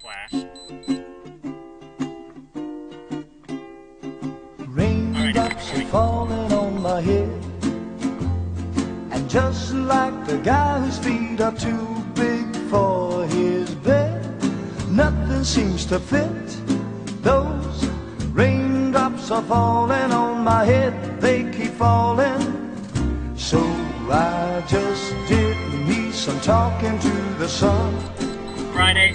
flash. Raindrops are falling on my head. And just like the guy whose feet are too big for his bed, nothing seems to fit. Those raindrops are falling on my head, they keep falling. So I just did me some talking to the sun. Friday,